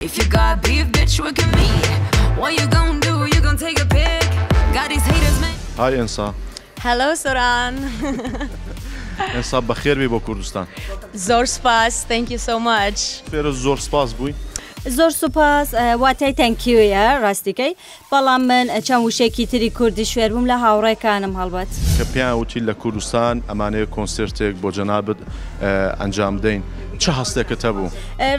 If you got beef, bitch, look at me. What you gonna do? You gonna take a pic? Got these haters, man. Hi, Ensa. Hello, Soran. Ensa, بخير بي Kurdistan. Zor spas, thank you so much. Feruz zor spas buy. زۆر سوپاس واتای تەنکیویە ڕاستیکەی بەڵام من چەند وشێکی تری کوردی شوێر بووم لە هاوڕێکانم هەڵبەت کە پێیان وتی لە کوردستان ئەمانەیە کۆنسرتێک بۆ جەنابەت ئەنجام دەین چه هەستێکەتە بوو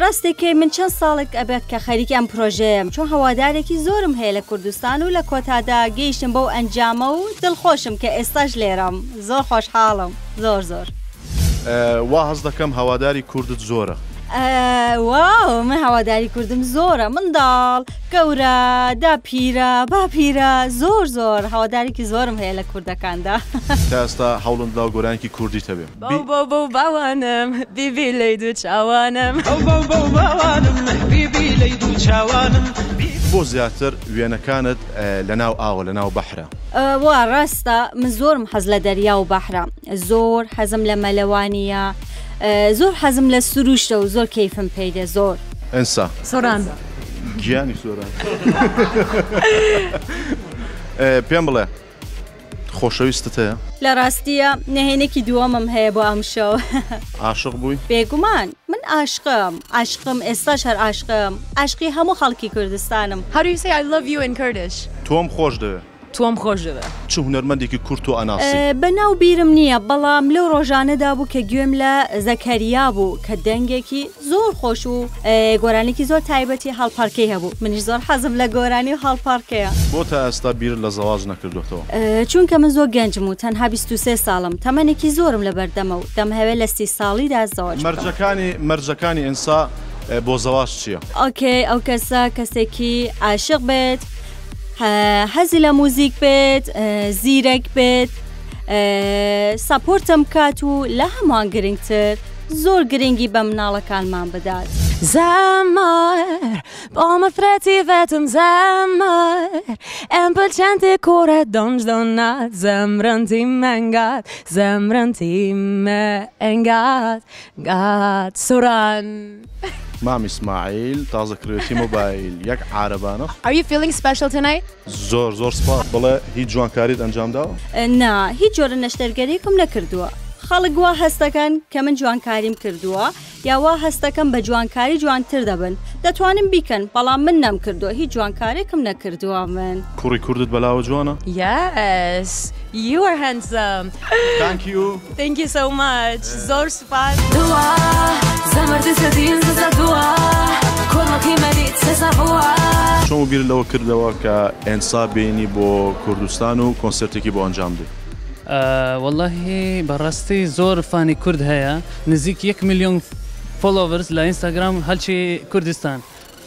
ڕاستێکی من چەند ساڵێک ئەبێت کە خەریکیان پرۆژەیەم چۆن هەوادارێکی زۆرم هەیە لە کوردستان و لە کۆتادا گەیشتم بەو ئەنجامە و دڵخۆشم کە ئێستاش لێرەم زۆر خۆشحاڵم زۆر زۆر وا هەز دەکەم هەواداری کوردت زۆرە واو من هەواداری کوردم زۆرە منداڵ گەورە داپیرە باپیرە زۆر زۆر هەوادارێکی زۆرم هەیە لە کوردەکاندا تاستا هەوڵم لاو گۆرانکی کوردی تەبێ بۆ باوانم بیبی لی دوو چاوانم باوانم بیبی لی دوو چاوانم بۆ زیاتر وێنەکانت لە ناو ئاوە لە ناو بەحرە وا ڕاستە من زۆرم حەز لە دەریا و بەحرە زۆر حەزم لە مەلەوانیە زۆر حەزم لە سروشتە و زۆر کەیفم پێدە زۆر ئەسا سۆران گیانی سۆران پێم بڵێ خۆشەویستت هەیە لە ڕاستیە نهێنێکی دووەمم هەیە بۆ ئەمشەوە عاشق بووی بێگومان من عاشقم عاشقم ئێستاش هەر عاشقم عاشقی هەموو خەڵکی کوردستانم هەرویسی I love you in Kurdish تۆم خۆش دەوێت تۆم خۆش دەوێت چ هوەرمەندێکی کورت و ئەناسی بەناو بیرم نییە بەڵام لەو ڕۆژانەدا بوو کە گوێم لە زەکەریا بوو کە دەنگێکی زۆر خۆش و گۆرانێکی زۆر تایبەتی هەڵپارکی هەبوو منیش زۆر حەزم لە گۆرانی و هەڵپارکەیە بۆ تا ئێستا بیر لە زەواز نەکردوێتەوە چونکە من زۆر گەنجم و تەنها 23 ساڵم تەمەێکی زۆرم لە بەردەمە و دەم هەوێت لە سی ساڵیدا زەوەج مەرجەکانی مەرجەکانی ئینسا بۆ زەواش چییە؟ ئۆکەی ئەو کەسە کەسێکی عاشق بێت Hëzi la muzik bet, zirek bet, Sapor katu, lehe mu anë gëring tërë, Zor gëringi bëm nalë kalman bë datë. Zemër, po më threti vetëm zemër, Në pëlqen të kore do nëzë donat, Zemërën tim e ngaat, zemërën tim e ngaat, Ngaat, suran. مام ئیسماعیل تازەکرێتی مۆبایل یەک عربانە ئەوی فیلنگ سپشل تنای زۆر زۆر سپاس بڵێ هیچ جوانکاریت ئەنجام داوە؟ نا هیچ جۆرە نەشتەرگەریکم نەکردووە. خەڵک وا هەستەکەن کە من جوانکاریم کردووە یاوا هەستەکەم بە جوانکاری جوانتر دەبن دەتوانم بیکەن بەڵام من نەم کردووە هیچ جوانکارێکم نەکردووە من کوڕی کوردت بەلاوە جوانە یاس You are handsome. Thank you. Thank you so much. زۆر سوپاس. دوا زەمردی سەدین زە دوا کۆڵەقیمەدی سەزە بووە. چۆن بیر لەوە کردەوە کە ئەنسا بینی بۆ کوردستان و کۆنسرتێکی بۆ ئەنجام دی. واللهی بەڕاستی زۆر فانی کورد هەیە نزیک 1 میلیۆن فۆلۆورس لە ئینستاگرام هەلکی کوردستان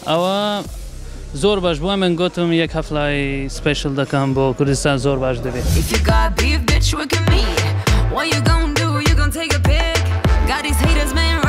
ئەوە زۆر باش بووە من گوتم یەک هەفلای سپیشل دەکەم بۆ کوردستان زۆر باش دەبێت What you gonna do? You gonna take a pic? Got these haters, man.